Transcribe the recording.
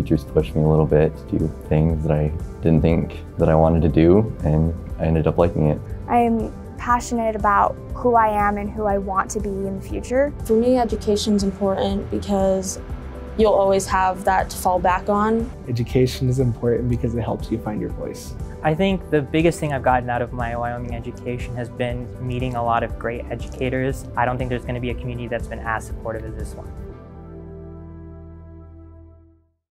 teachers pushed me a little bit to do things that I didn't think that I wanted to do, and I ended up liking it. I'm passionate about who I am and who I want to be in the future. For me, education is important because you'll always have that to fall back on. Education is important because it helps you find your voice. I think the biggest thing I've gotten out of my Wyoming education has been meeting a lot of great educators. I don't think there's going to be a community that's been as supportive as this one.